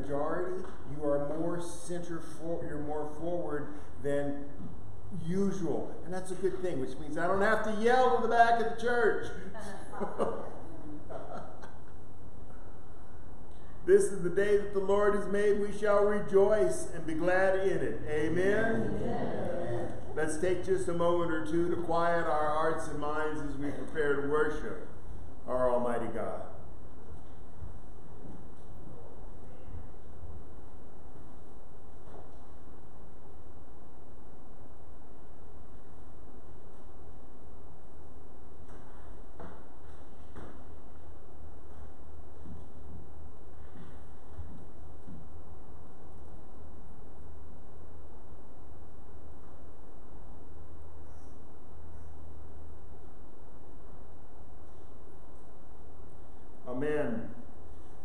majority, you are more center for, you're more forward than usual, and that's a good thing, which means I don't have to yell in the back of the church. This is the day that the Lord has made. We shall rejoice and be glad in it. Amen? Amen. Let's take just a moment or two to quiet our hearts and minds as we prepare to worship our Almighty God. Amen.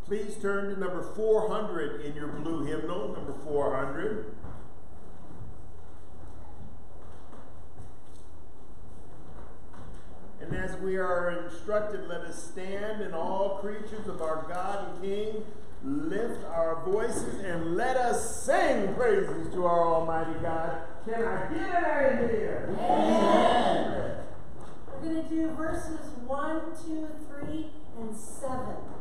Please turn to number 400 in your blue hymnal, number 400. And as we are instructed, let us stand and all creatures of our God and King lift our voices and let us sing praises to our Almighty God. Can I get an amen? Amen. We're going to do verses 1, 2, 3, and 7.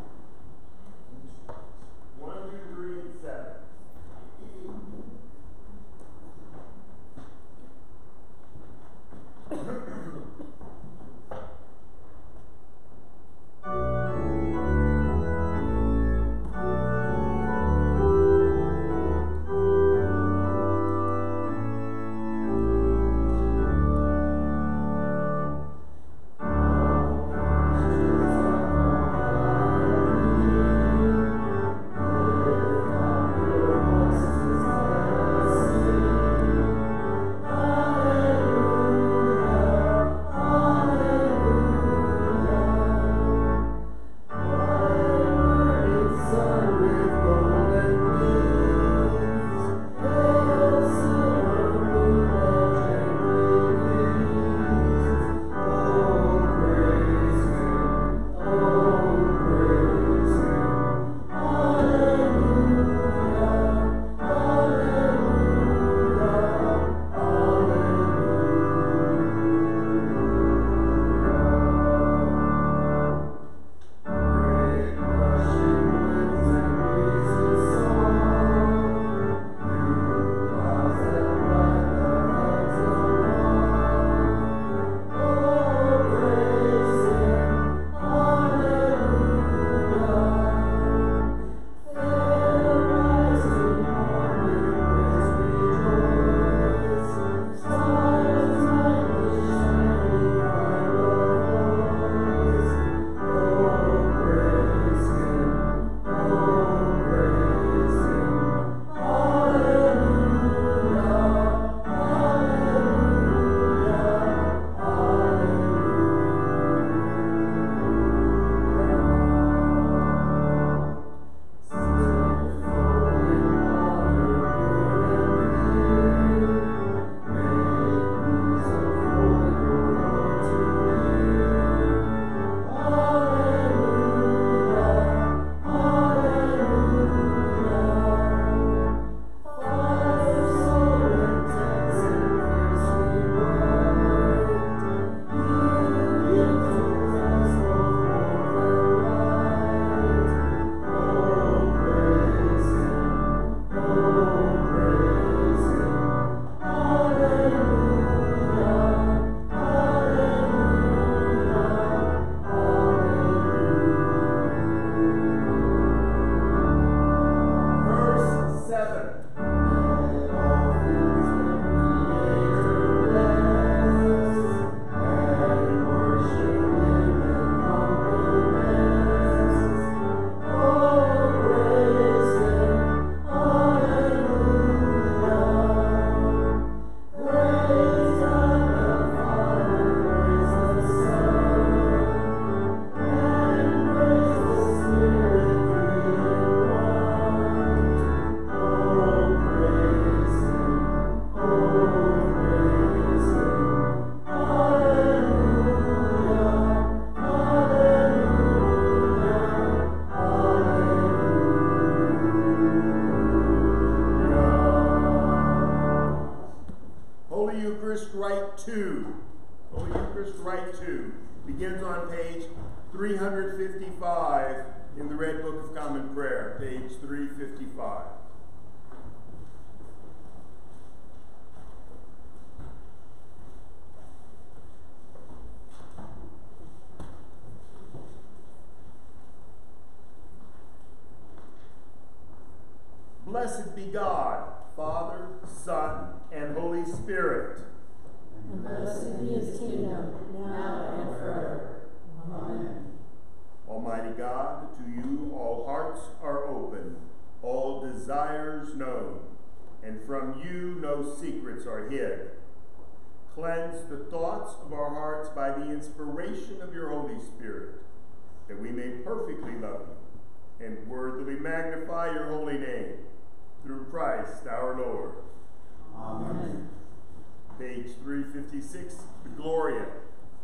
356, the Gloria.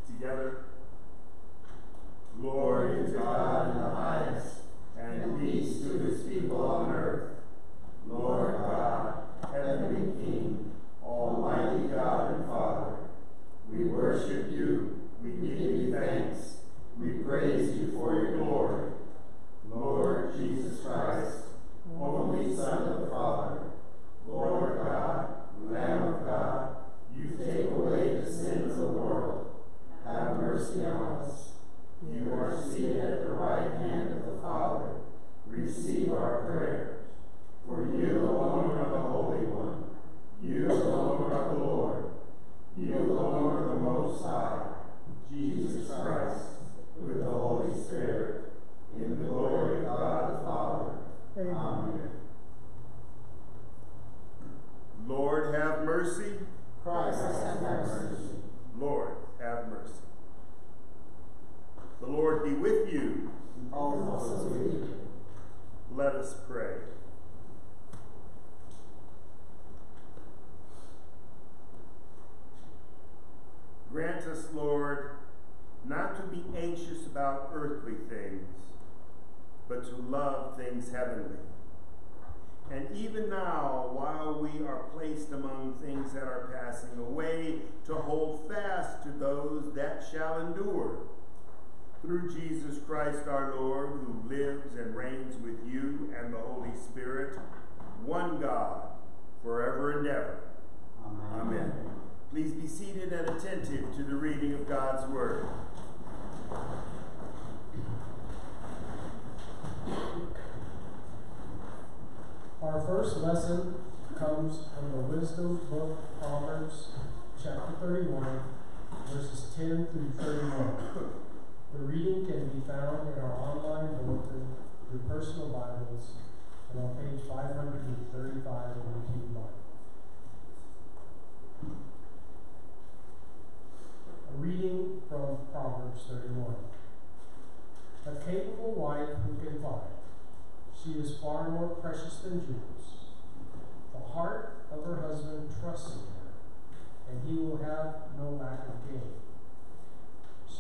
Together. Glory to God in the highest, and peace to his people on earth. Lord God, heavenly King, almighty God and Father, we worship you, we give you thanks, we praise you for your glory. Lord Jesus Christ, only Son of the Father, Lord God, Lamb of God, you take away the sins of the world. Have mercy on us. You are seated at the right hand of the Father. Receive our prayers. For you alone are the Holy One. You alone are the Lord. You alone are the Most High. Jesus Christ, with the Holy Spirit, in the glory of God the Father. Amen. Lord, have mercy. Christ have mercy. Lord, have mercy. The Lord be with you. Also with you. Let us pray. Grant us, Lord, not to be anxious about earthly things, but to love things heavenly. And even now, while we are placed among things that are passing away, to hold fast to those that shall endure. Through Jesus Christ our Lord, who lives and reigns with you and the Holy Spirit, one God, forever and ever. Amen. Amen. Please be seated and attentive to the reading of God's Word. Our first lesson comes from the Wisdom Book, Proverbs, chapter 31, verses 10 through 31. The reading can be found in our online bulletin through personal Bibles and on page 535 of the Pew Bible. A reading from Proverbs 31. A capable wife who can fight. She is far more precious than jewels. The heart of her husband trusts in her, and he will have no lack of gain.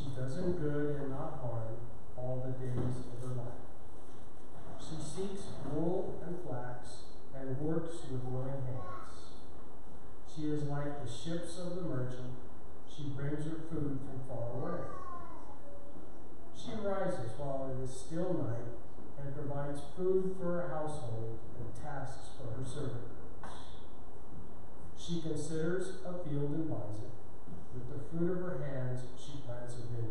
She does him good and not harm all the days of her life. She seeks wool and flax and works with willing hands. She is like the ships of the merchant. She brings her food from far away. She rises while it is still night and provides food for her household and tasks for her servants. She considers a field and buys it. With the fruit of her hands, she plants a vineyard.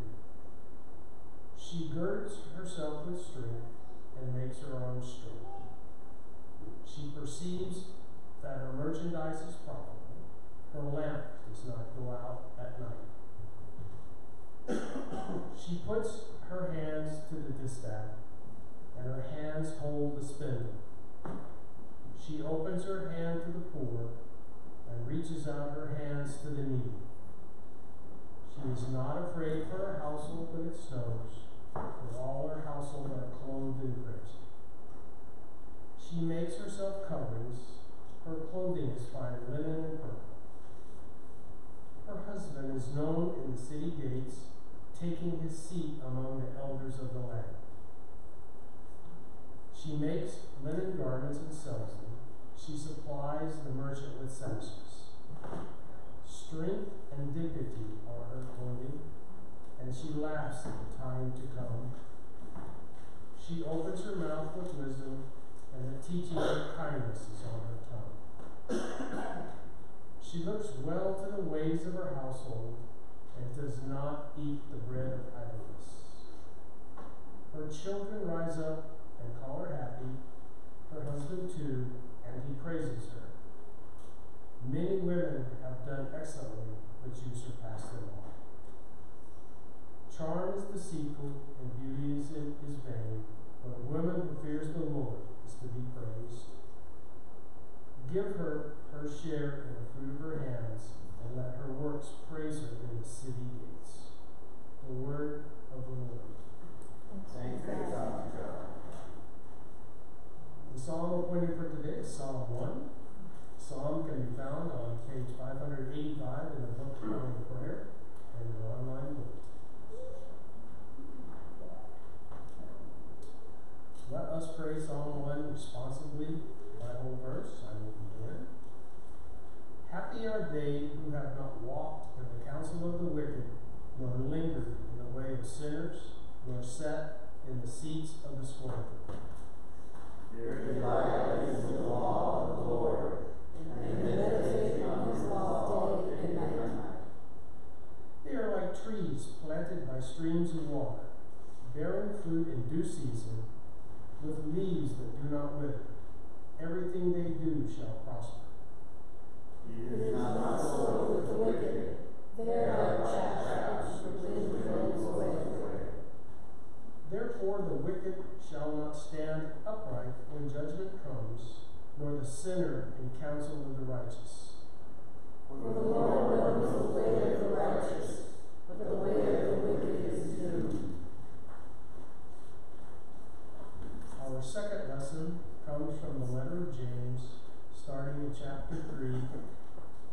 Our second lesson comes from the letter of James, starting in chapter 3,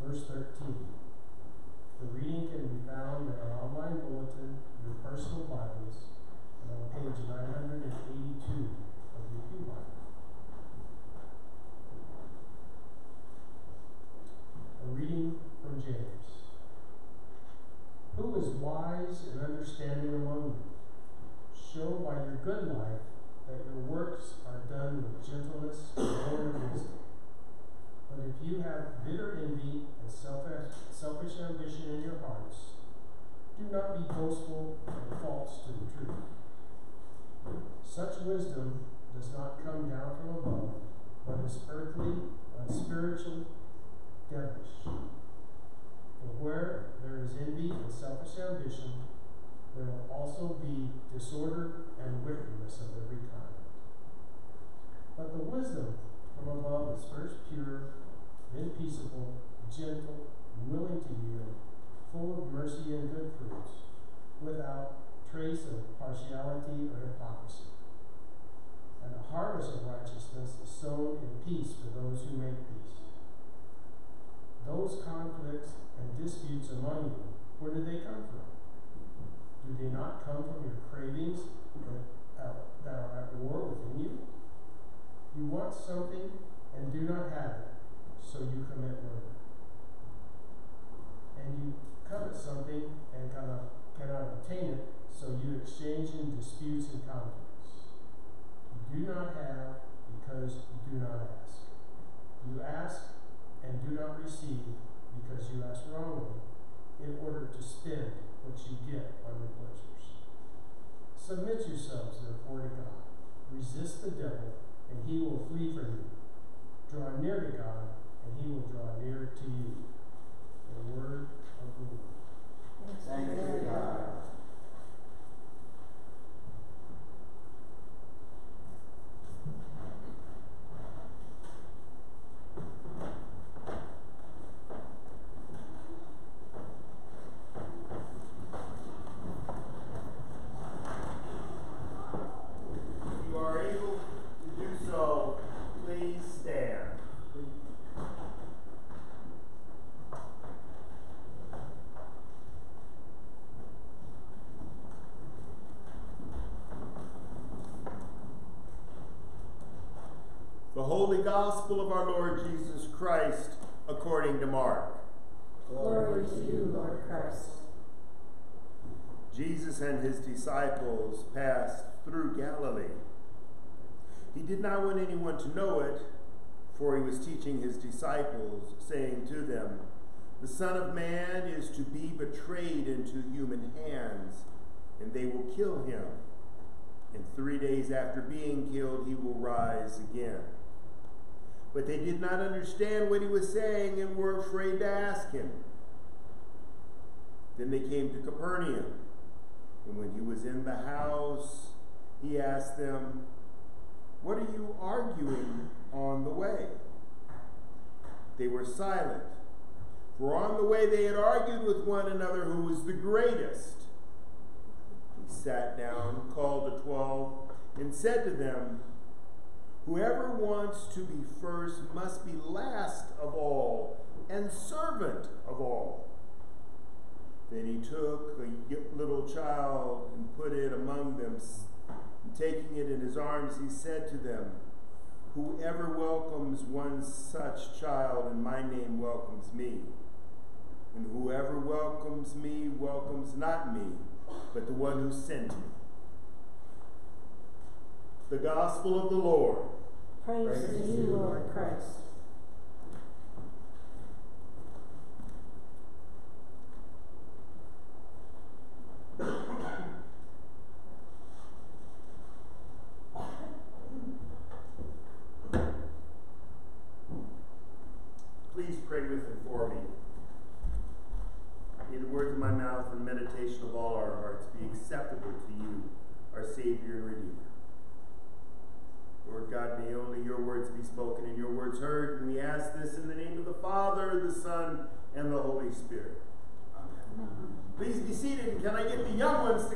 verse 13. The reading can be found in our online bulletin, your personal Bibles, and on page 982 of your Pew Bible. A reading from James. Who is wise and understanding among you? Show by your good life that your works are done with gentleness and wisdom. But if you have bitter envy and selfish, selfish ambition in your hearts, do not be boastful and false to the truth. Such wisdom does not come down from above, but is earthly, unspiritual, devilish. For where there is envy and selfish ambition, there will also be disorder and wickedness of every kind. But the wisdom from above is first pure, then peaceable, gentle, willing to yield, full of mercy and good fruits, without trace of partiality or hypocrisy. And the harvest of righteousness is sown in peace for those who make peace. Those conflicts and disputes among you, where do they come from? Do they not come from your cravings that, uh, that are at war within you? You want something and do not have it, so you commit murder. And you covet something and cannot, cannot obtain it, so you exchange in disputes and conflicts. You do not have because you do not ask. You ask and do not receive because you ask wrongly, in order to spend what you get by your pleasures. Submit yourselves, therefore, to God. Resist the devil, and he will flee from you. Draw near to God, and he will draw near to you. The word of the Lord. God. If you are able to do so, please stand. The Holy Gospel of our Lord Jesus Christ according to Mark. Glory to you, Lord Christ. Jesus and his disciples passed through Galilee. He did not want anyone to know it, for he was teaching his disciples, saying to them, The Son of Man is to be betrayed into human hands, and they will kill him. And three days after being killed, he will rise again. But they did not understand what he was saying and were afraid to ask him. Then they came to Capernaum. And when he was in the house, he asked them, What are you arguing on the way? They were silent, for on the way they had argued with one another who was the greatest. He sat down, called the twelve, and said to them, Whoever wants to be first must be last of all and servant of all. Then he took a little child and put it among them. And taking it in his arms, he said to them, Whoever welcomes one such child in my name welcomes me. And whoever welcomes me welcomes not me, but the one who sent me. The Gospel of the Lord. Praise, Praise to you, Lord Christ. Please pray with and for me. May the words of my mouth and meditation of all our hearts be acceptable to you, our Savior and Redeemer. Lord God, may only your words be spoken and your words heard. And we ask this in the name of the Father, the Son, and the Holy Spirit. Amen. Please be seated. And can I get the young ones to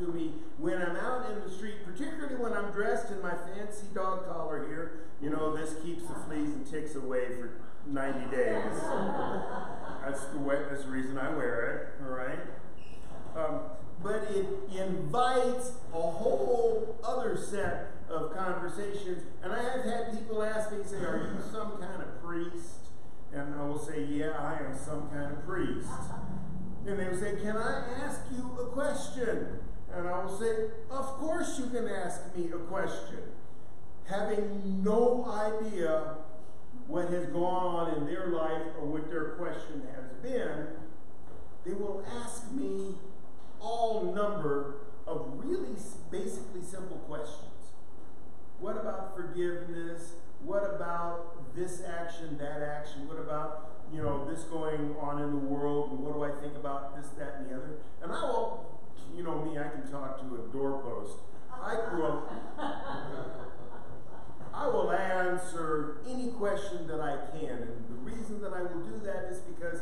to me when I'm out in the street, particularly when I'm dressed in my fancy dog collar here. You know, this keeps the fleas and ticks away for 90 days. that's the way, that's the reason I wear it, all right? Um, but it invites a whole other set of conversations. And I have had people ask me, say, Are you some kind of priest? And I will say, Yeah, I am some kind of priest. And they will say, Can I ask you a question? And I will say, Of course you can ask me a question. Having no idea what has gone on in their life or what their question has been, they will ask me all number of really basically simple questions. What about forgiveness? What about this action, that action? What about, you know, this going on in the world? And what do I think about this, that, and the other? And I will you know me, I can talk to a doorpost. I will, I will answer any question that I can. And the reason that I will do that is because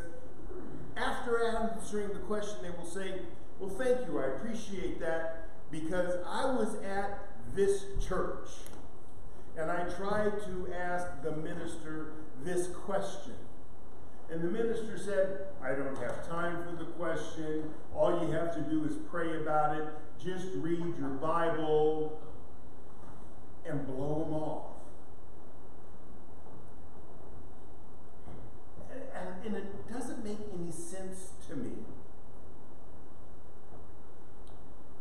after answering the question, they will say, Well, thank you, I appreciate that because I was at this church and I tried to ask the minister this question. And the minister said, I don't have time for the question. All you have to do is pray about it. Just read your Bible and blow them off. And, and, it doesn't make any sense to me.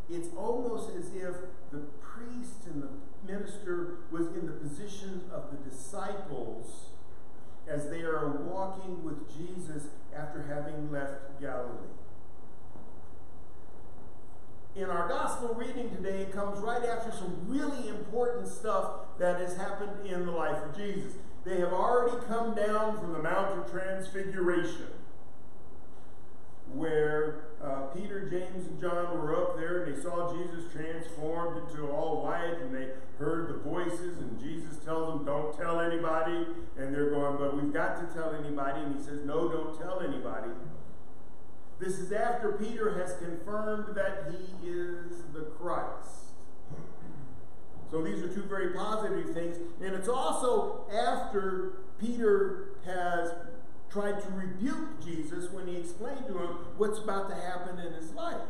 It's almost as if the priest and the minister was in the position of the disciples as they are walking with Jesus after having left Galilee. In our gospel reading today, it comes right after some really important stuff that has happened in the life of Jesus. They have already come down from the Mount of Transfiguration where uh, Peter, James, and John were up there and they saw Jesus transformed into all white and they heard the voices and Jesus tells them, don't tell anybody. And they're going, but we've got to tell anybody. And he says, no, don't tell anybody. This is after Peter has confirmed that he is the Christ. So these are two very positive things. And it's also after Peter has tried to rebuke Jesus when he explained to him what's about to happen in his life.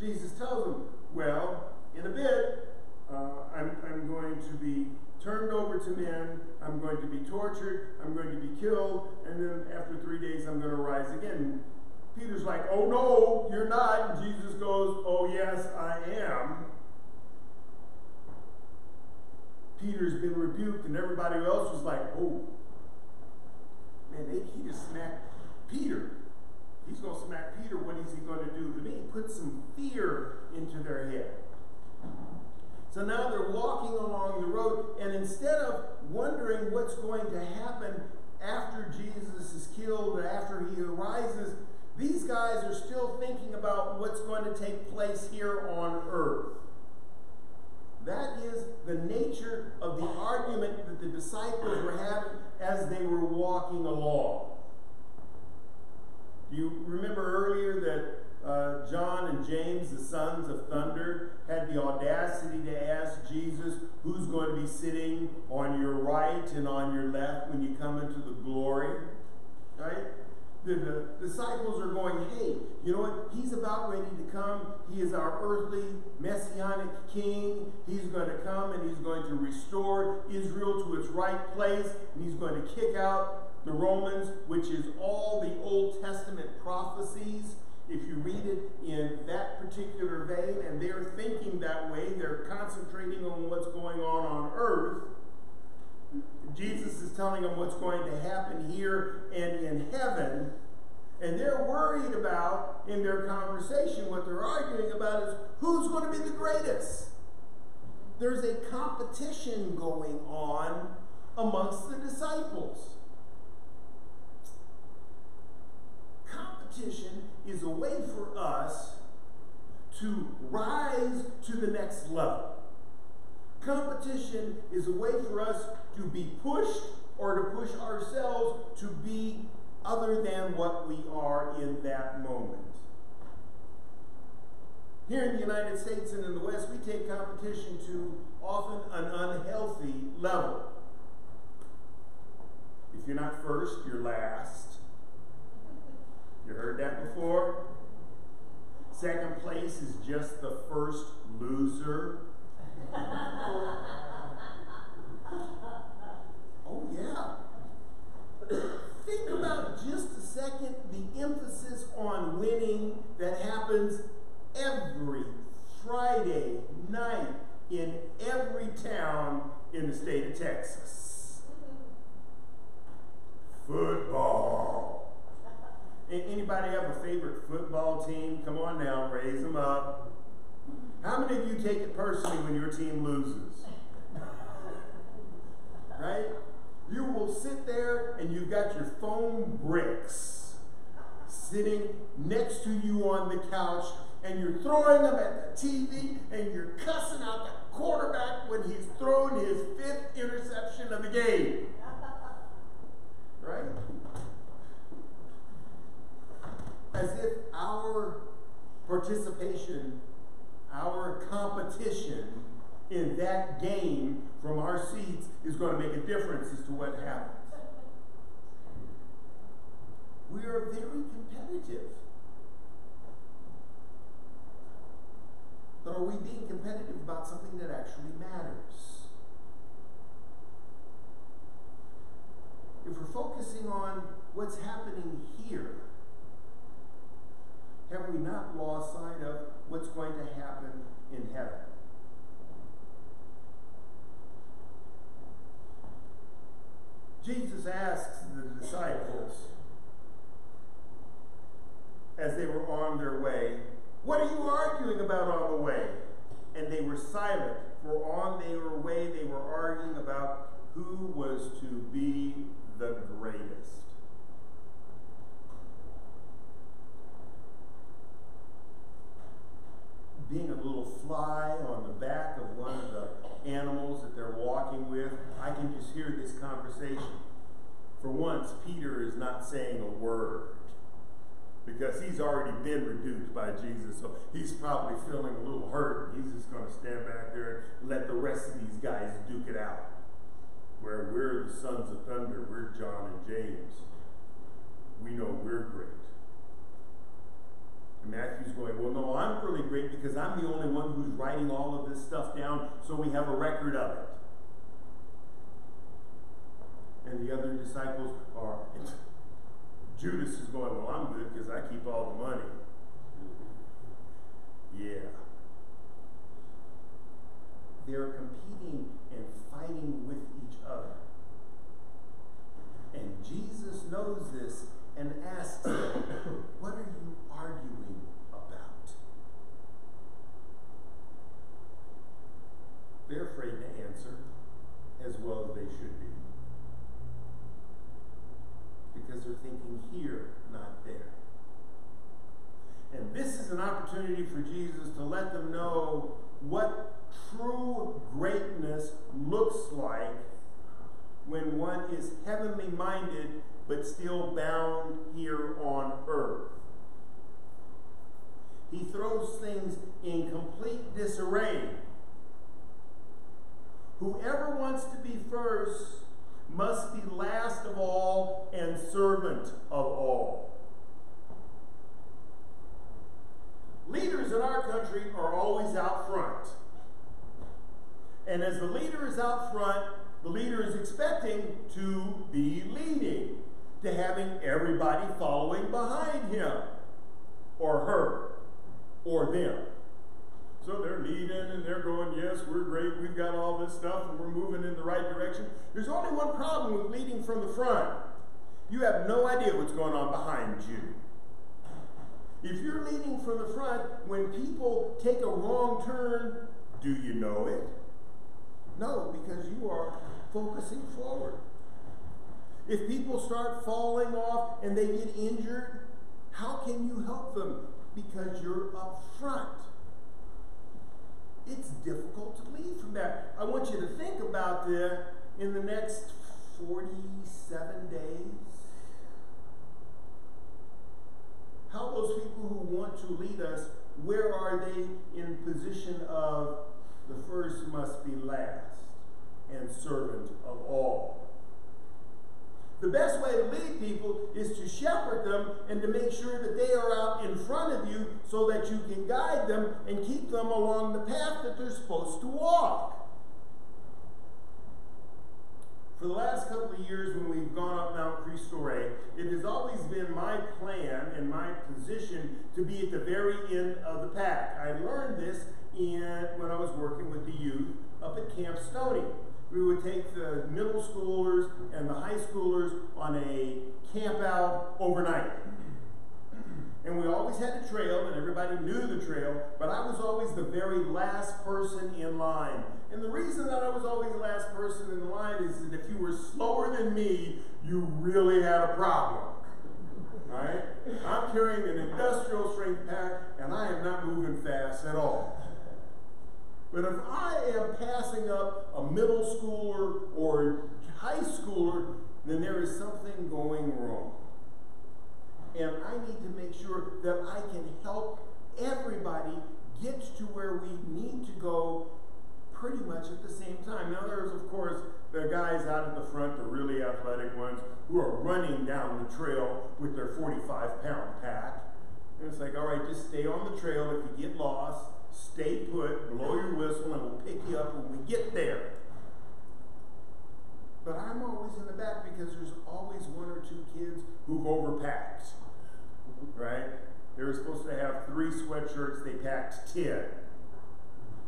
Jesus tells him, Well, in a bit, uh, I'm, I'm going to be turned over to men, I'm going to be tortured, I'm going to be killed, and then after three days, I'm going to rise again. Peter's like, Oh no, you're not. And Jesus goes, Oh yes, I am. Peter's been rebuked, and everybody else was like, Oh, they, he just smacked Peter. He's going to smack Peter. What is he going to do to me? Put some fear into their head. So now they're walking along the road, and instead of wondering what's going to happen after Jesus is killed or after he arises, these guys are still thinking about what's going to take place here on earth. That is the nature of the argument that the disciples were having as they were walking along. Do you remember earlier that uh, John and James, the sons of thunder, had the audacity to ask Jesus, Who's going to be sitting on your right and on your left when you come into the glory? Right? The, the disciples are going, hey, you know what? He's about ready to come. He is our earthly messianic king. He's going to come and he's going to restore Israel to its right place. And he's going to kick out the Romans, which is all the Old Testament prophecies. If you read it in that particular vein, and they're thinking that way, they're concentrating on what's going on on earth. Jesus is telling them what's going to happen here and in heaven. And they're worried about, in their conversation, what they're arguing about is who's going to be the greatest. There's a competition going on amongst the disciples. Competition is a way for us to rise to the next level. Competition is a way for us to be pushed or to push ourselves to be other than what we are in that moment. Here in the United States and in the West, we take competition to often an unhealthy level. If you're not first, you're last. You heard that before? Second place is just the first loser. Oh, yeah. Think about just a second the emphasis on winning that happens every Friday night in every town in the state of Texas. Football. Anybody have a favorite football team? Come on now, raise them up. How many of you take it personally when your team loses? Right? You will sit there and you've got your foam bricks sitting next to you on the couch and you're throwing them at the TV and you're cussing out the quarterback when he's thrown his fifth interception of the game. Right? As if our participation, our competition in that game from our seats is going to make a difference as to what happens. We are very competitive. But are we being competitive about something that actually matters? If we're focusing on what's happening here, have we not lost sight of what's going to happen in heaven? Jesus asks the disciples as they were on their way, What are you arguing about on the way? And they were silent, for on their way they were arguing about who was to be the greatest. Being a little fly on the back of one of the animals that they're walking with, I can just hear this conversation. For once, Peter is not saying a word because he's already been rebuked by Jesus, so he's probably feeling a little hurt. He's just going to stand back there and let the rest of these guys duke it out. Where we're the sons of thunder, we're John and James. We know we're great. And Matthew's going, Well, no, I'm really great because I'm the only one who's writing all of this stuff down so we have a record of it. And the other disciples are, Judas is going, Well, I'm good because I keep all the money. Yeah. They're competing and fighting with each other. And Jesus knows this and asks What are you arguing about? They're afraid to answer as well as they should be. Because they're thinking here, not there. And this is an opportunity for Jesus to let them know what true greatness looks like when one is heavenly minded but still bound here on earth. He throws things in complete disarray. Whoever wants to be first must be last of all and servant of all. Leaders in our country are always out front. And as the leader is out front, the leader is expecting to be leading, to having everybody following behind him, or her, or them. So they're leading and they're going, Yes, we're great, we've got all this stuff, and we're moving in the right direction. There's only one problem with leading from the front you have no idea what's going on behind you. If you're leading from the front, when people take a wrong turn, do you know it? No, because you are focusing forward. If people start falling off and they get injured, how can you help them? Because you're up front. It's difficult to lead from that. I want you to think about this in the next 47 days. How those people who want to lead us, where are they in position of the first must be last and servant of all? The best way to lead people is to shepherd them and to make sure that they are out in front of you so that you can guide them and keep them along the path that they're supposed to walk. For the last couple of years, when we've gone up Mount Rey, it has always been my plan and my position to be at the very end of the pack. I learned this in when I was working with the youth up at Camp Stoney we would take the middle schoolers and the high schoolers on a camp out overnight. And we always had a trail, and everybody knew the trail, but I was always the very last person in line. And the reason that I was always the last person in line is that if you were slower than me, you really had a problem. All right? I'm carrying an industrial strength pack, and I am not moving fast at all. But if I am passing up a middle schooler or high schooler, then there is something going wrong. And I need to make sure that I can help everybody get to where we need to go pretty much at the same time. Now, there's, of course, the guys out in the front, the really athletic ones, who are running down the trail with their 45 pound pack. And it's like, all right, just stay on the trail. If you get lost, stay put, blow your whistle, and we'll pick you up when we get there. But I'm always in the back because there's always one or two kids who've overpacked. Right? They were supposed to have three sweatshirts, they packed 10.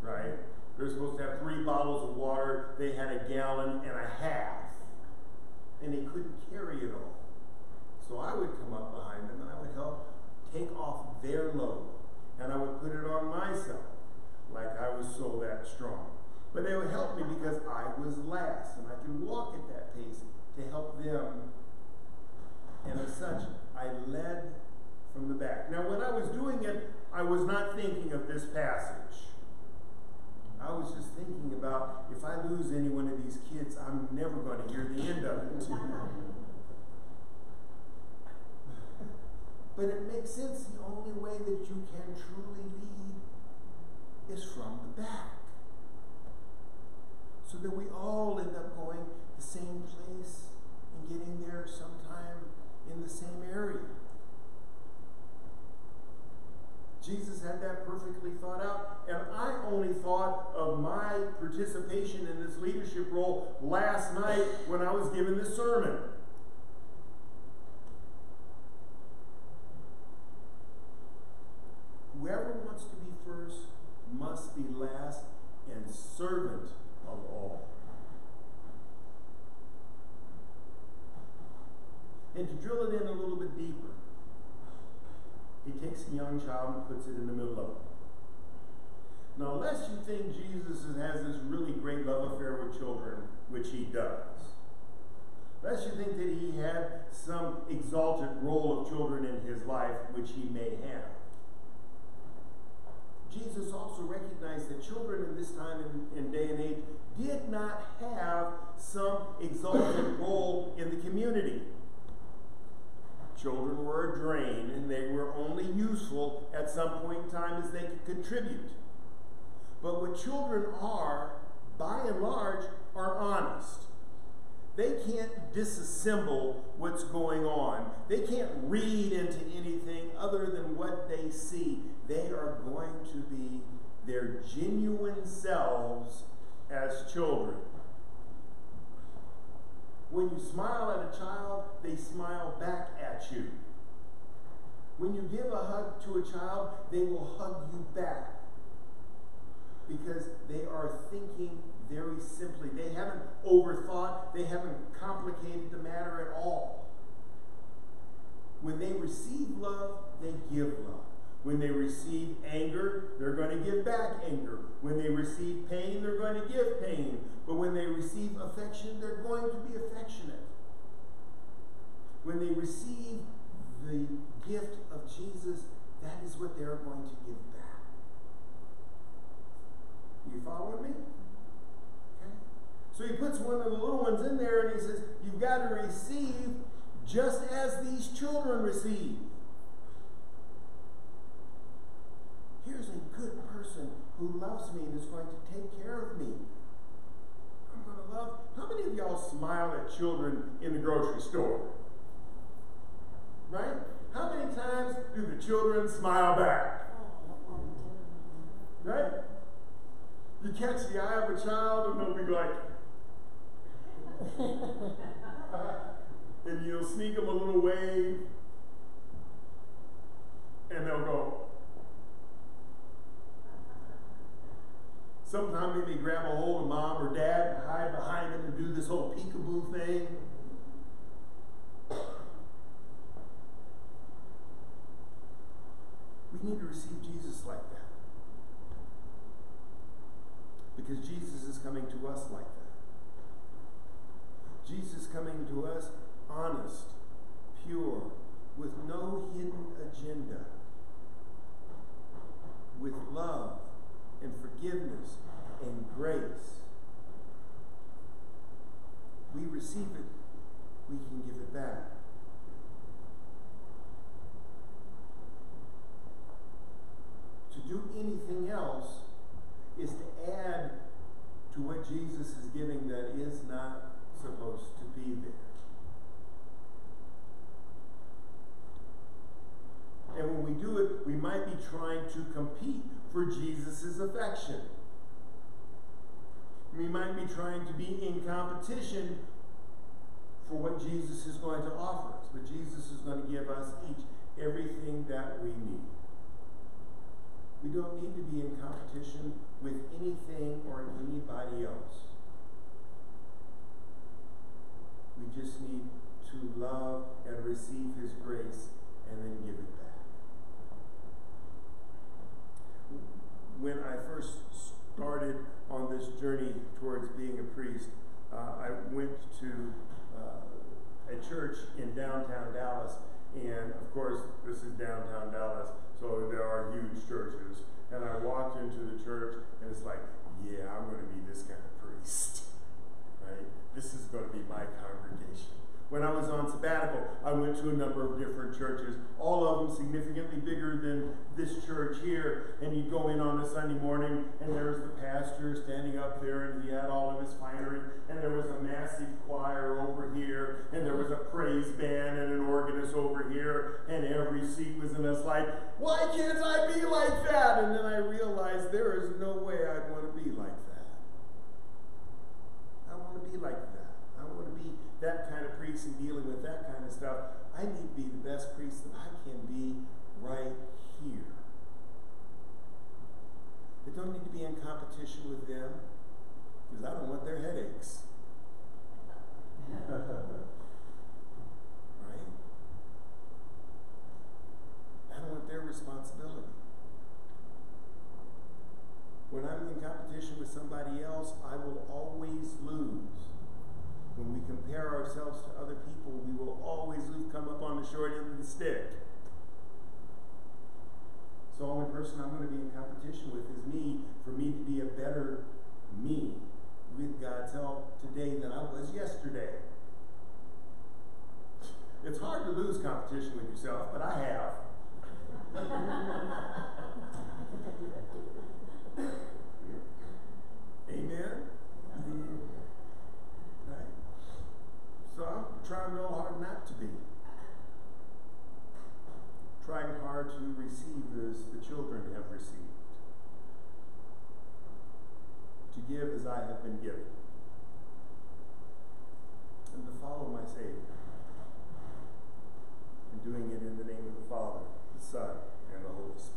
Right? They were supposed to have three bottles of water, they had a gallon and a half. And they couldn't carry it all. So I would come up behind them and I would help take off their load. And I would put it on myself, like I was so that strong. But they would help me because I was last and I could walk at that pace to help them. And as such, I led from the back. Now, when I was doing it, I was not thinking of this passage. I was just thinking about if I lose any one of these kids, I'm never going to hear the end of it. but it makes sense. The only way that you can truly lead is from the back. So that we all end up going the same place and getting there sometime in the same area. Jesus had that perfectly thought out. And I only thought of my participation in this leadership role last night when I was giving this sermon. Whoever wants to be first must be last and servant of all. And to drill it in a little bit deeper, he takes a young child and puts it in the middle of it. Now, unless you think Jesus has this really great love affair with children, which he does, unless you think that he had some exalted role of children in his life, which he may have, Jesus also recognized that children in this time and day and age did not have some exalted role in the community. Children were a drain and they were only useful at some point in time as they could contribute. But what children are, by and large, are honest. They can't disassemble what's going on. They can't read into anything other than what they see. They are going to be their genuine selves as children. When you smile at a child, they smile back at you. When you give a hug to a child, they will hug you back because they are thinking very simply. They haven't overthought, they haven't complicated the matter at all. When they receive love, they give love. When they receive anger, they're going to give back anger. When they receive pain, they're going to give pain. But when they receive affection, they're going to be affectionate. When they receive the gift of Jesus, that is what they're going to give back. You following me? So he puts one of the little ones in there and he says, You've got to receive just as these children receive. Here's a good person who loves me and is going to take care of me. I'm going to love. How many of y'all smile at children in the grocery store? Right? How many times do the children smile back? Right? You catch the eye of a child and they'll be like, and you'll sneak them a little wave, and they'll go, Sometimes they may grab a hold of mom or dad and hide behind them and do this whole peekaboo thing. We need to receive Jesus like that. Because Jesus is coming to us like that. Jesus coming to us honest, pure, with no hidden agenda, with love and forgiveness and grace. We receive it, we can give it back. To do anything else is to add to what Jesus is giving that is not supposed to be there. And when we do it, we might be trying to compete for Jesus' affection. We might be trying to be in competition for what Jesus is going to offer us. But Jesus is going to give us each everything that we need. We don't need to be in competition with anything or anybody else. We just need to love and receive His grace and then give it back. When I first started on this journey towards being a priest, uh, I went to uh, a church in downtown Dallas, and of course, this is downtown Dallas, so there are huge churches. And I walked into the church, and it's like, yeah, I'm going to be this kind of priest, right? This is going to be my congregation. When I was on sabbatical, I went to a number of different churches, all of them significantly bigger than this church here. And you'd go in on a Sunday morning, and there was the pastor standing up there, and he had all of his finery, and there was a massive choir over here, and there was a praise band and an organist over here, and every seat was in us like, why can't I be like that? And then I realized there is no way I'd want to be like that. Want to be like that. I want to be that kind of priest and dealing with that kind of stuff. I need to be the best priest that I can be right here. I don't need to be in competition with them because I don't want their headaches. right? I don't want their responsibility. When I'm in competition somebody else, I will always lose. When we compare ourselves to other people, we will always lose, come up on the short end of the stick. So the only person I'm going to be in competition with is me, for me to be a better me with God's help today than I was yesterday. It's hard to lose competition with yourself, but I have. Amen? Right? So I'm trying real hard not to be. Trying hard to receive as the children have received. To give as I have been given. And to follow my Savior. And doing it in the name of the Father, the Son, and the Holy Spirit.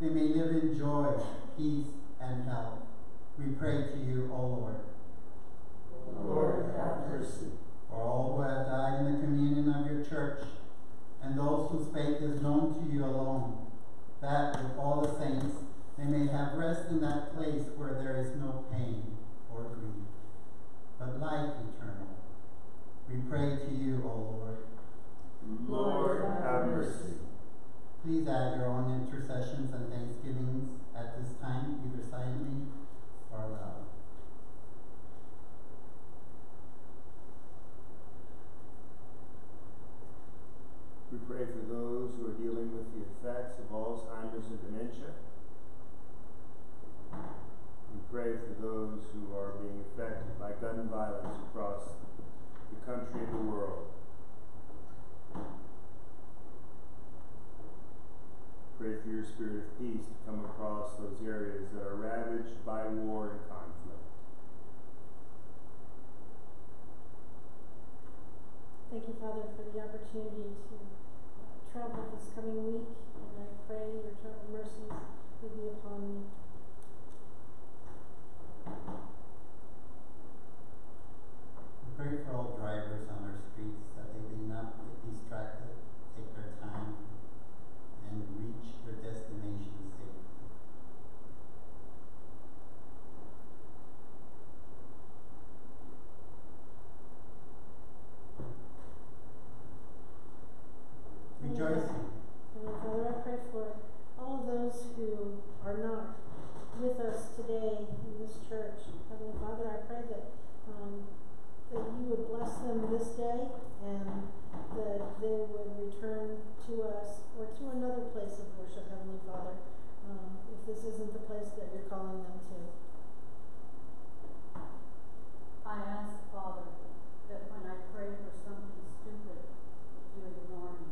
They may live in joy, peace, and health. We pray to you, O Lord. Lord, have mercy. For all who have died in the communion of your church, and those whose faith is known to you alone, that with all the saints they may have rest in that place where there is no pain or grief, but life eternal. We pray to you, O Lord. Lord, have mercy. Please add your own intercessions and thanksgivings at this time, either silently or aloud. We pray for those who are dealing with the effects of Alzheimer's and dementia. We pray for those who are being affected by gun violence across the country and the world. Pray for your spirit of peace to come across those areas that are ravaged by war and conflict. Thank you, Father, for the opportunity to uh, travel this coming week, and I pray your travel mercies will be upon me. We pray for all drivers on our streets that they may not get distracted, take their time, and reach their destination safely. Rejoicing. Heavenly Father, I pray for all of those who are not with us today in this church. Heavenly Father, I pray that, um, that you would bless them this day and that they would return to us or to another place of worship, Heavenly Father, um, if this isn't the place that you're calling them to. I ask, Father, that when I pray for something stupid, you ignore me.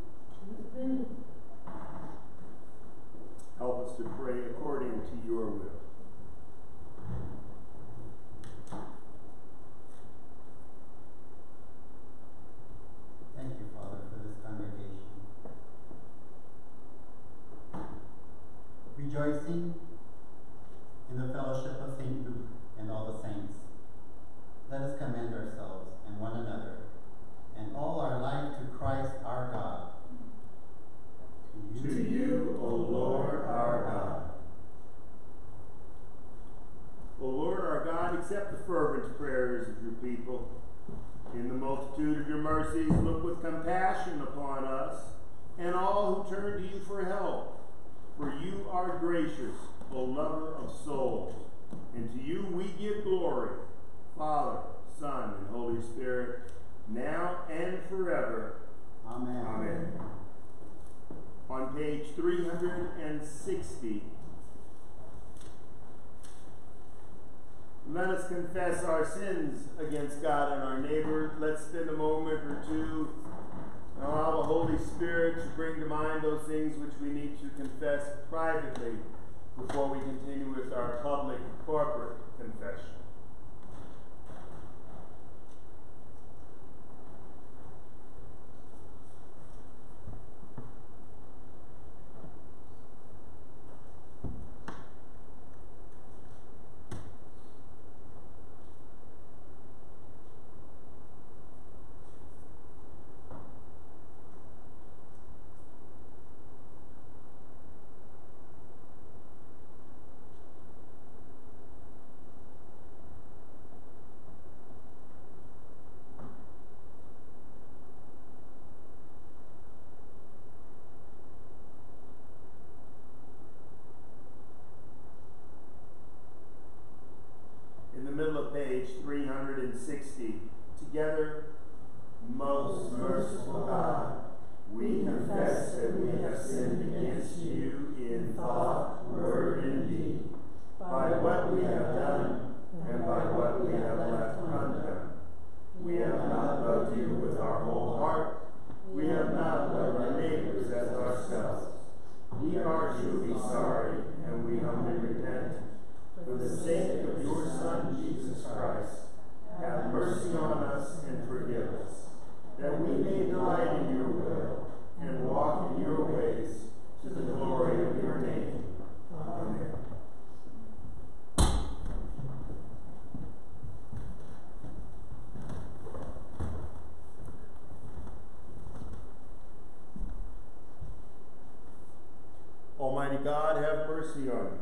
Help us to pray according to your will. Thank you, Father, for this congregation. Rejoicing in the fellowship of St. Luke and all the saints, let us commend ourselves and one another and all our life to Christ our God. To you, O Lord our God. O Lord our God, accept the fervent prayers of your people. In the multitude of your mercies, look with compassion upon us and all who turn to you for help. For you are gracious, O lover of souls, and to you we give glory, Father, Son, and Holy Spirit, now and forever. Amen. Amen. On page 360, let us confess our sins against God and our neighbor. Let's spend a moment or two and allow the Holy Spirit to bring to mind those things which we need to confess privately before we continue with our public corporate confession. in the middle of page 360. Together, most merciful God, We confess that we have sinned against you in thought, we sorry and we humbly repent. For the sake of your Son, Jesus Christ, have mercy on us and forgive us, that we may delight in your will and walk in your ways to the glory of your name. Amen. Almighty God, have mercy on you.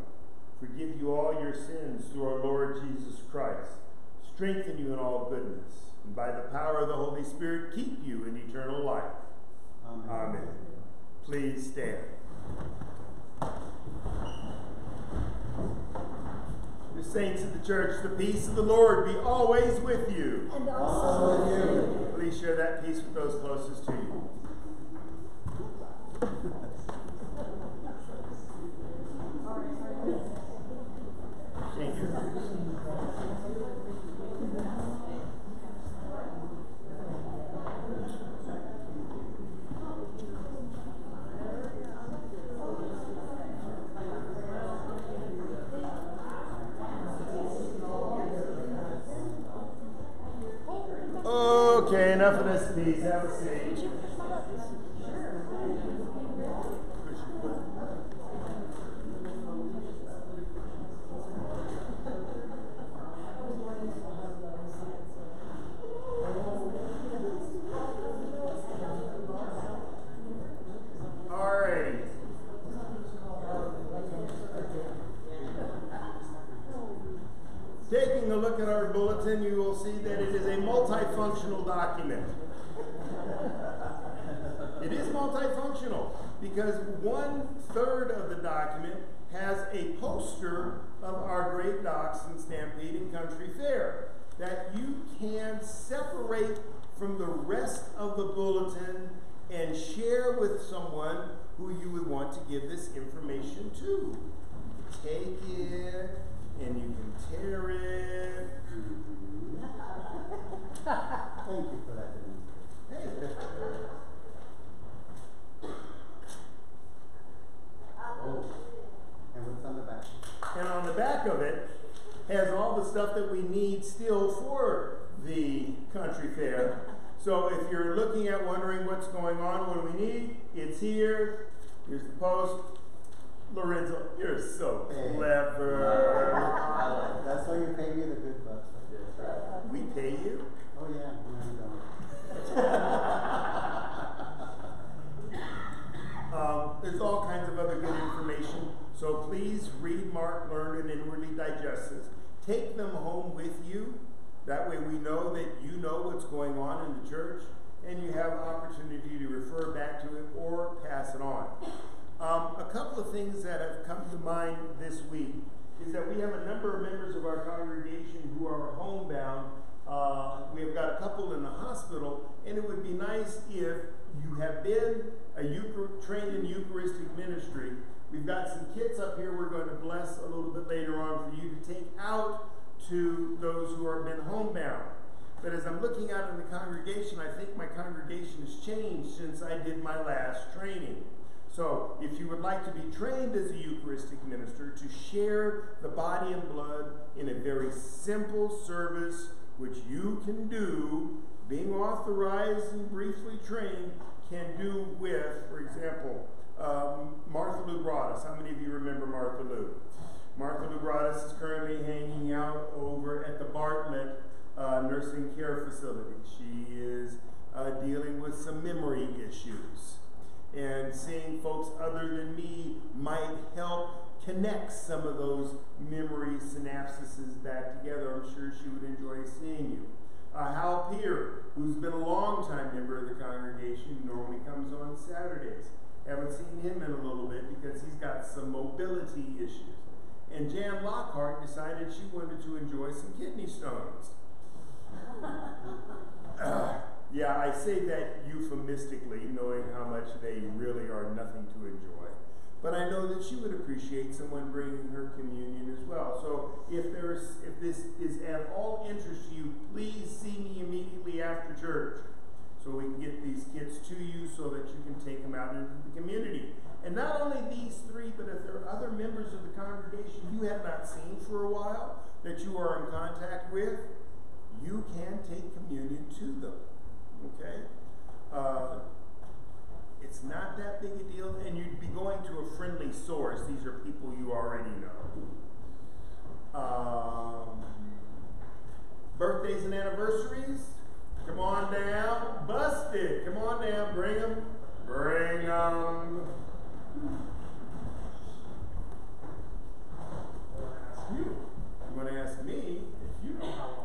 Forgive you all your sins through our Lord Jesus Christ. Strengthen you in all goodness, and by the power of the Holy Spirit, keep you in eternal life. Amen. Amen. Please stand. The saints of the church, the peace of the Lord be always with you. And Also with you. Peace with those closest to you. Thank you. Okay, enough of this, please. Have a seat. Alrighty. Taking a look at our bulletin, you will see that it is a multifunctional document. It is multifunctional because one third of the document has a poster of our Great Dachshund Stampede and Country Fair that you can separate from the rest of the bulletin and share with someone who you would want to give this information to. Take it and you can tear it. Thank you for that, Denise. Hey. Oh, and what's on the back? And on the back of it has all the stuff that we need still for the country fair. So if you're looking at wondering what's going on, what do we need? It's here. Here's the post. Lorenzo, you're so Hey. clever. I That's why you pay me the good bucks. We pay you? Oh, yeah, no, you don't. Um, there's all kinds of other good information. So please read, mark, learn, and inwardly digest this. Take them home with you. That way we know that you know what's going on in the church and you have opportunity to refer back to it or pass it on. Um, a couple of things that have come to mind this week is that we have a number of members of our congregation who are homebound. Uh, we have got a couple in the hospital, and it would be nice if you have been a Euchar- trained in Eucharistic ministry. We've got some kits up here we're going to bless a little bit later on for you to take out to those who have been homebound. But as I'm looking out in the congregation, I think my congregation has changed since I did my last training. So, if you would like to be trained as a Eucharistic minister to share the body and blood in a very simple service, which you can do, being authorized and briefly trained, can do with, for example, um, Martha Lou Broadus. How many of you remember Martha Lou? Martha Lou Broadus is currently hanging out over at the Bartlett uh, Nursing Care Facility. She is uh, dealing with some memory issues and seeing folks other than me might help connect some of those memory synapses back together. I'm sure she would enjoy seeing you. Uh, Hal Peer, who's been a long time member of the congregation, normally comes on Saturdays. Haven't seen him in a little bit because he's got some mobility issues. And Jan Lockhart decided she wanted to enjoy some kidney stones. Yeah, I say that euphemistically, knowing how much they really are nothing to enjoy. But I know that she would appreciate someone bringing her communion as well. So if there's if this is at all interest to you, please see me immediately after church, so we can get these kits to you so that you can take them out into the community. And not only these three, but if there are other members of the congregation you have not seen for a while that you are in contact with, you can take communion to them. Okay? Uh, it's not that big a deal, and you'd be going to a friendly source. These are people you already know. Um, birthdays and anniversaries, come on down. Busted, come on down. Bring them. Bring them. You You want to ask me if you know how long.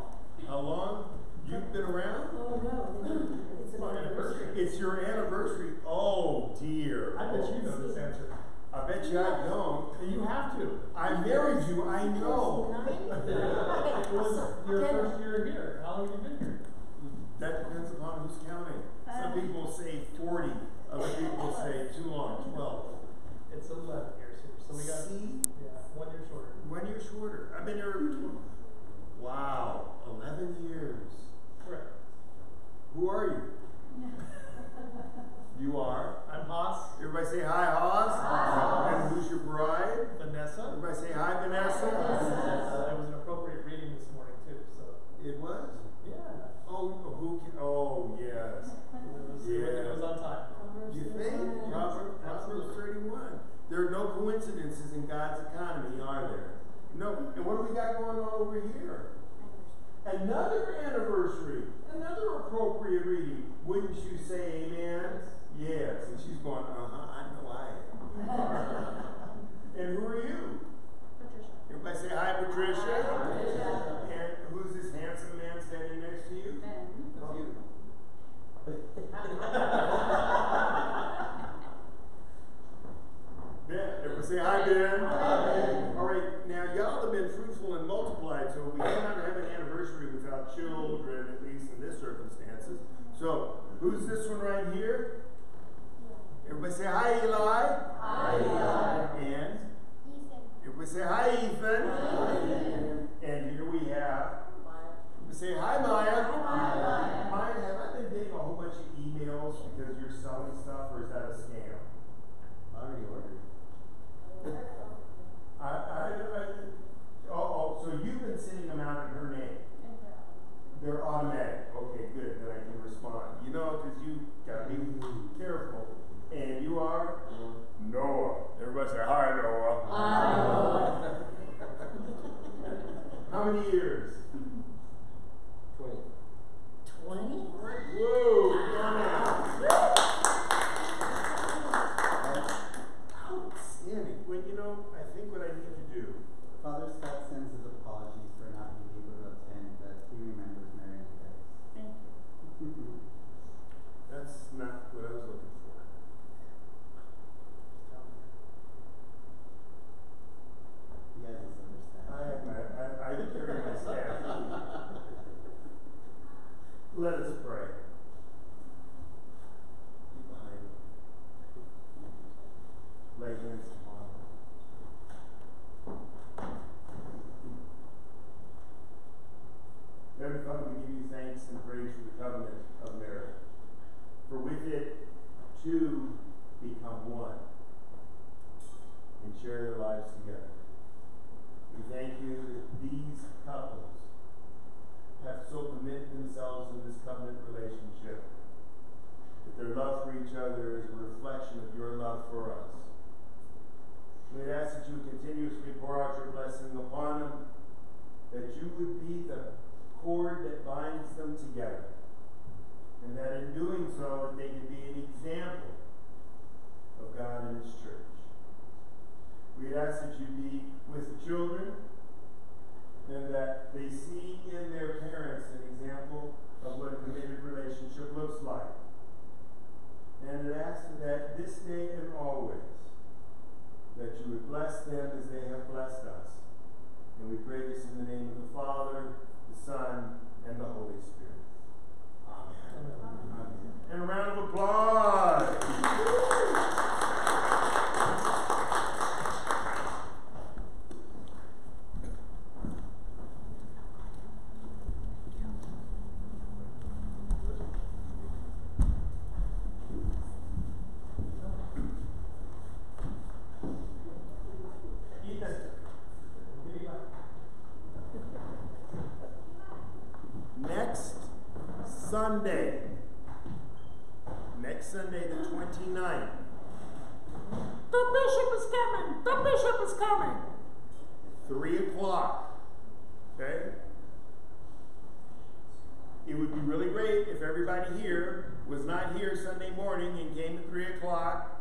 How long you've been around? Oh, no, it's an My anniversary. anniversary. It's your anniversary. Oh dear. I bet you know this answer. I bet you I don't. You have to. I married you. I know. It was your first year here. How long have you been here? That depends upon who's counting. Some um, people say 40, other people say too long, 12. It's 11 years here. So we got, See? yeah, one year shorter. One year shorter. I've been here. Mm-hmm. Wow, 11 years. Correct. Who are you? You are. I'm Haas. Everybody say hi, Haas. Hi. And who's your bride? Vanessa. Everybody say hi, Vanessa. Uh, it was an appropriate reading this morning too. So It was? yeah, Oh, who? Can, oh, yes. it was, Yeah. it was on time. You think? 31. Proverbs, Proverbs 31. There are no coincidences in God's economy, are there? No. And what do we got going on over here? Another anniversary, another appropriate reading. Wouldn't you say amen? Yes. And she's going, uh huh, I know I am. and who are you? Patricia. Everybody say hi, Patricia. Patricia. And who's this handsome man standing next to you? Ben. That's you. Ben, everybody say hi, Ben. Hi, All right, now y'all have been fruitful and multiplied, so we cannot have an anniversary without children, at least in this circumstances. So, who's this one right here? Everybody say hi, Eli. Hi, Eli. And Ethan. everybody say hi, Ethan. And here we have. Everybody say hi, Maya. Hi, here Sunday morning and came at 3 o'clock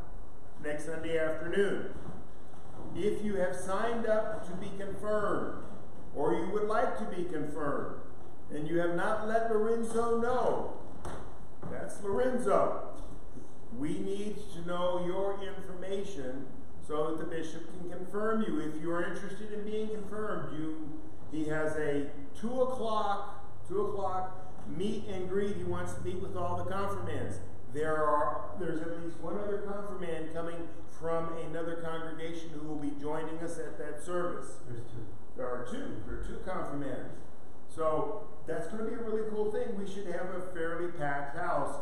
next Sunday afternoon. If you have signed up to be confirmed, or you would like to be confirmed, and you have not let Lorenzo know, that's Lorenzo. We need to know your information so that the bishop can confirm you. If you are interested in being confirmed, you he has a two o'clock, two o'clock meet and greet. He wants to meet with all the confirmands. There are there's at least one other confirmand coming from another congregation who will be joining us at that service. There's two. There are two. There are two confirmands. So that's going to be a really cool thing. We should have a fairly packed house.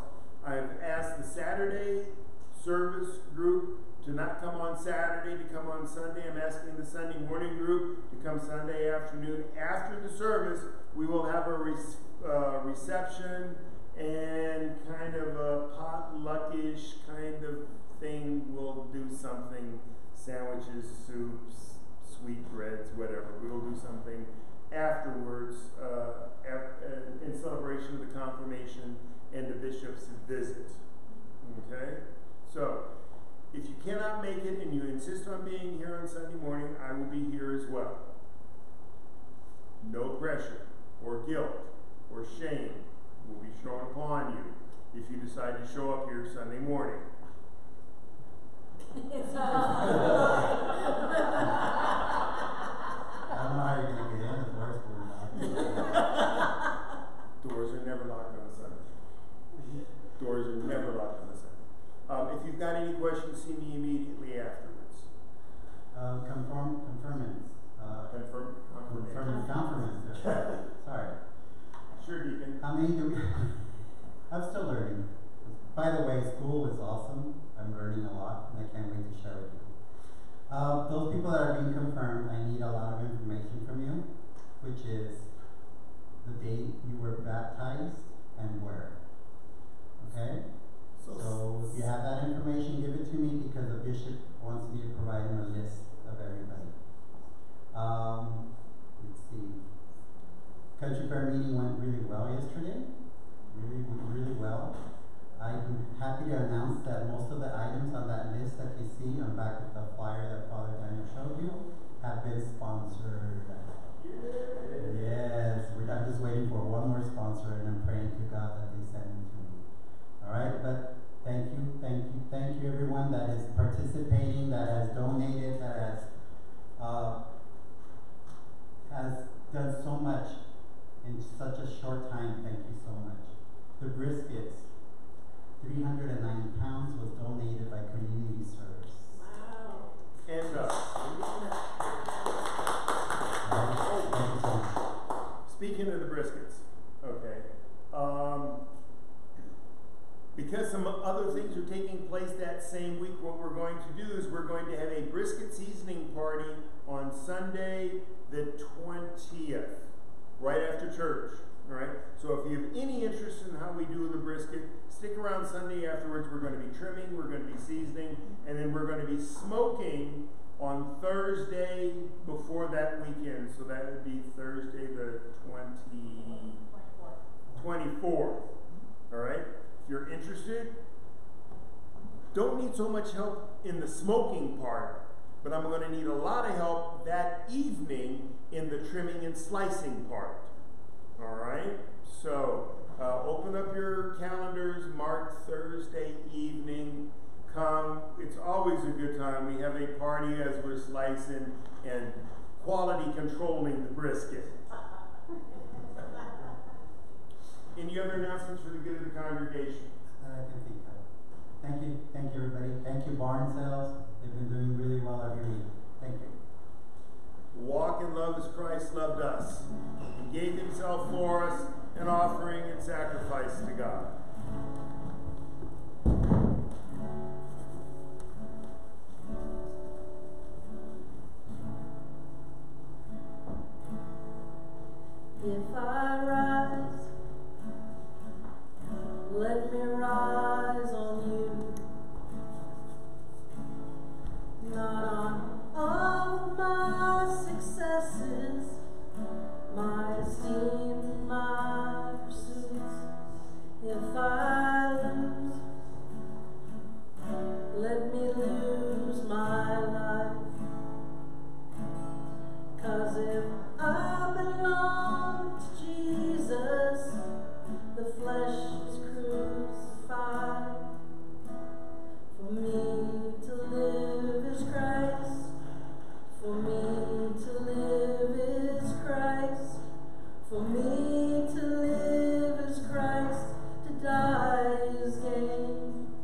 I've asked the Saturday service group to not come on Saturday, to come on Sunday. I'm asking the Sunday morning group to come Sunday afternoon. After the service, we will have a re- uh, reception and kind of a potluckish kind of thing. We'll do something sandwiches, soups, sweet breads, whatever. We will do something afterwards uh, af- uh, in celebration of the confirmation and the bishop's visit. Okay? So, if you cannot make it and you insist on being here on Sunday morning, I will be here as well. No pressure or guilt or shame will be shown upon you if you decide to show up here Sunday morning. I don't know how you're gonna get in, the doors were. Doors are never locked on a Sunday. Doors are never locked on a Sunday. Um, if you've got any questions, see me immediately afterwards. Uh, conform, conformance, uh, Confirm, confirmation. conformance, conformance, sorry. Sure, Deacon. How many do we, I'm still learning. By the way, school is awesome. I'm learning a lot and I can't wait to share with you. Uh, those people that are being confirmed, I need a lot of information from you, which is the date you were baptized and where. Okay? So, So if you have that information, give it to me because the bishop wants me to provide him a list of everybody. Um, let's see. Country fair meeting went really well yesterday, really, really well. I'm happy to announce that most of the items on that list that you see on back of the flyer that Father Daniel showed you have been sponsored. Yes, we're, I'm just waiting for one more sponsor and I'm praying to God that they send them to me. Alright, but thank you, thank you, thank you everyone that is participating, that has donated, that has, uh, has done so much in such a short time, thank you so much. The briskets, three hundred and ninety pounds was donated by community service. And, uh, Alright, thank you so much. speaking of the briskets, okay, um, because some other things are taking place that same week, what we're going to do is we're going to have a brisket seasoning party on Sunday, the twentieth, right after church. All right. So if you have any interest in how we do the brisket, stick around Sunday afterwards. We're going to be trimming, we're going to be seasoning, and then we're going to be smoking on Thursday before that weekend. So that would be Thursday the 20, 24th. All right? If you're interested, don't need so much help in the smoking part, but I'm going to need a lot of help that evening in the trimming and slicing part. All right? So, uh, open up your calendars, mark Thursday evening. Come. It's always a good time. We have a party as we're slicing and quality controlling the brisket. Any other announcements for the good of the congregation? I can think of. Thank you, thank you, everybody. Thank you, Barn Sales. They've been doing really well every week. Thank you. Walk in love as Christ loved us. He gave himself for us, an offering and sacrifice to God. If I rise, let me rise on you, not on all my successes my esteem, my pursuits, if I lose, let me lose my life. Cause if I belong to Jesus, the flesh is crucified. For me to live is Christ. For me to live is Christ. For me to live is Christ. To die is gain.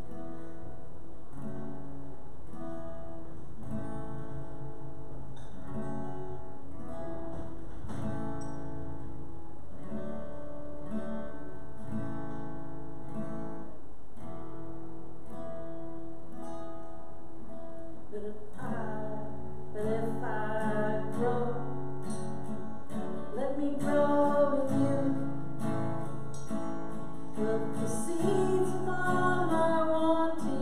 Look, the seeds of all I wanted.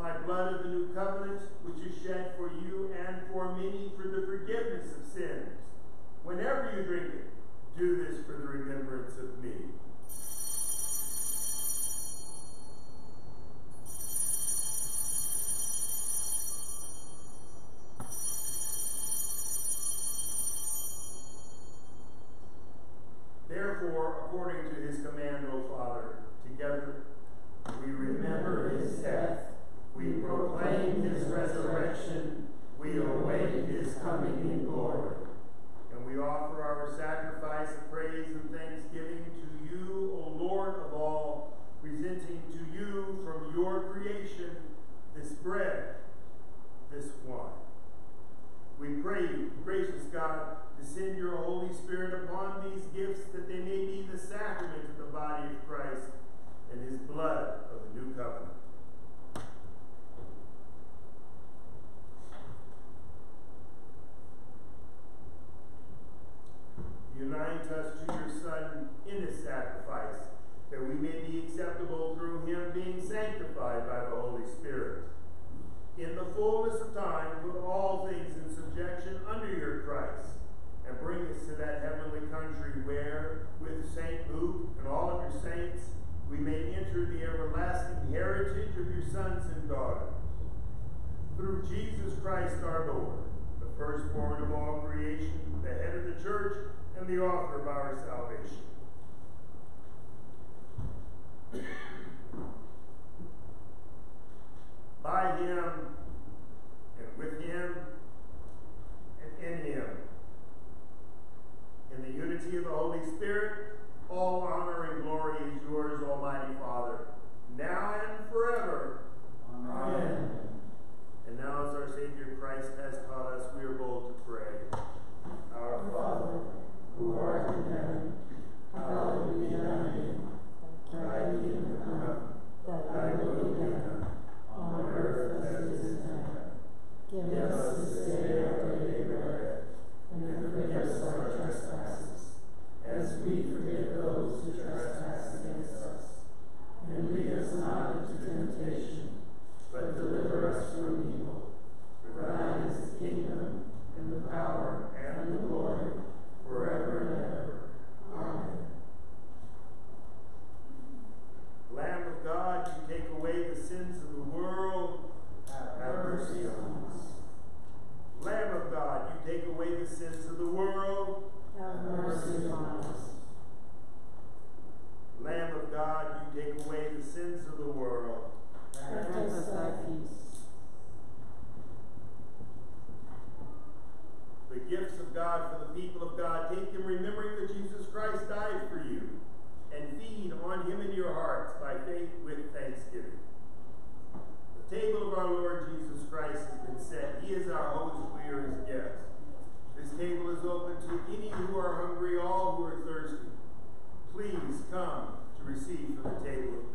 my blood of the new covenant, which is shed for you and for many for the forgiveness of sins. Whenever you drink it, do this for the remembrance of me. gifts of God for the people of God. Take them remembering that Jesus Christ died for you, and feed on him in your hearts by faith with thanksgiving. The table of our Lord Jesus Christ has been set. He is our host, we are his guests. This table is open to any who are hungry, all who are thirsty. Please come to receive from the table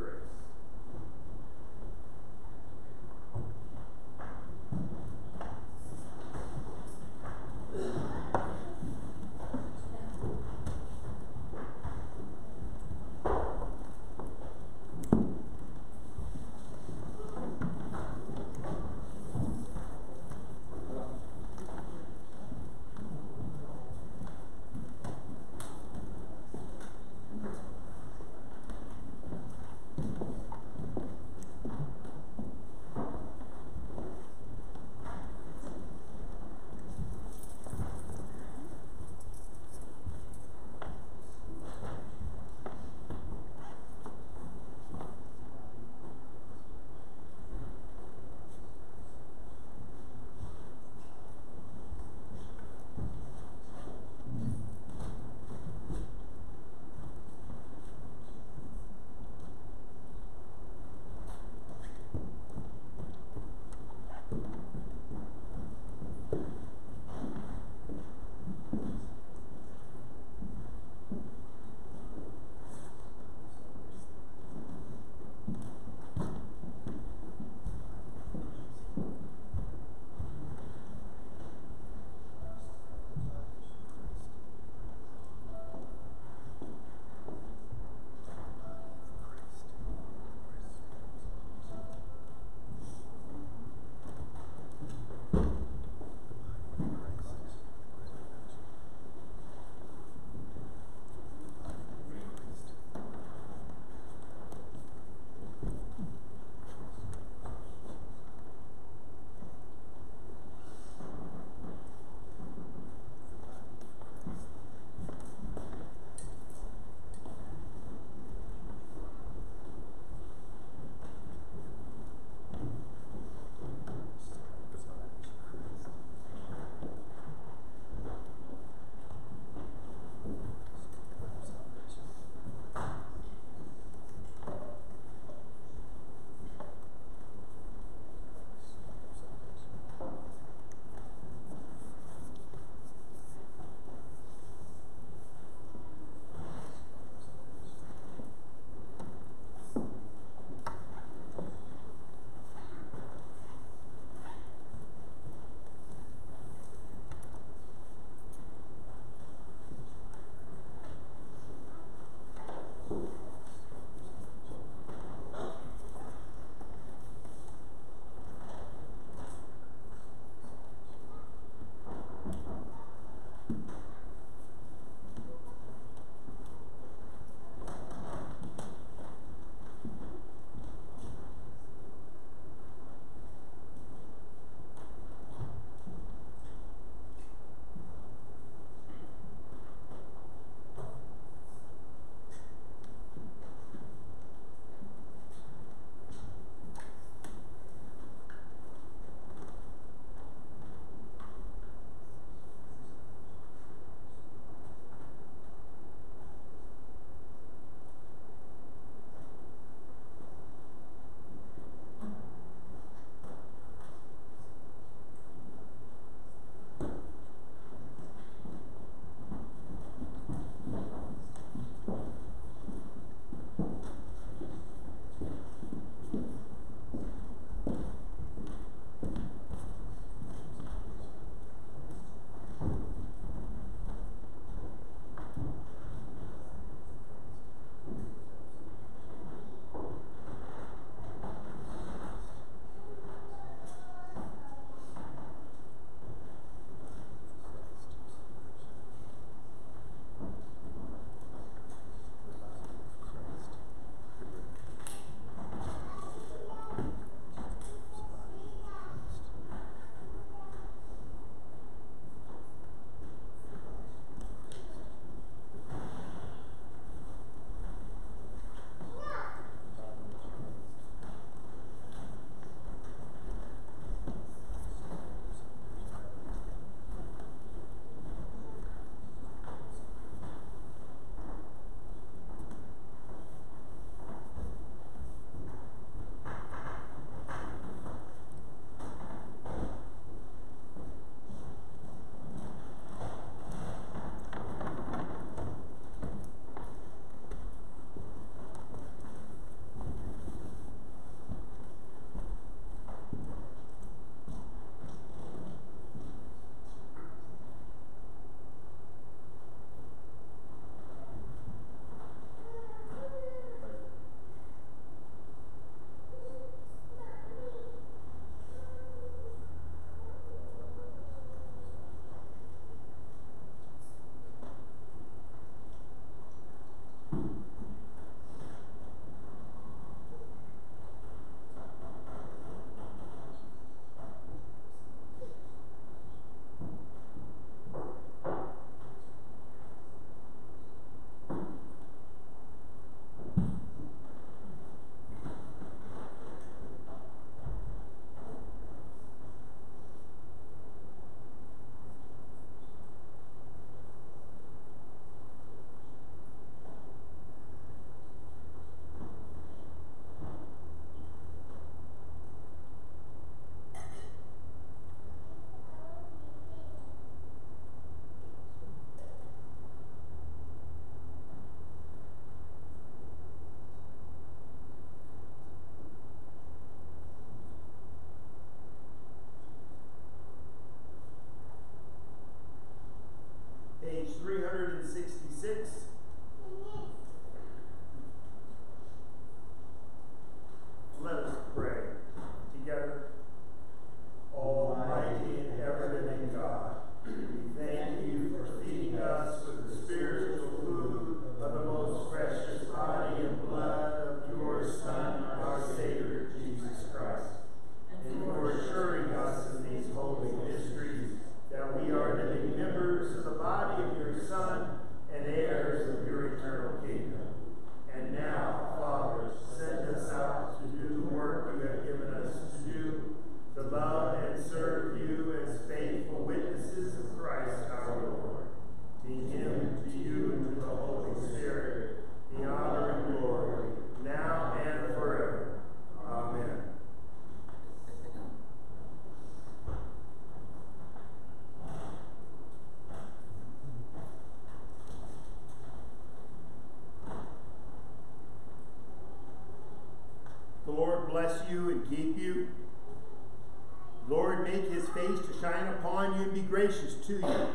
be gracious to you.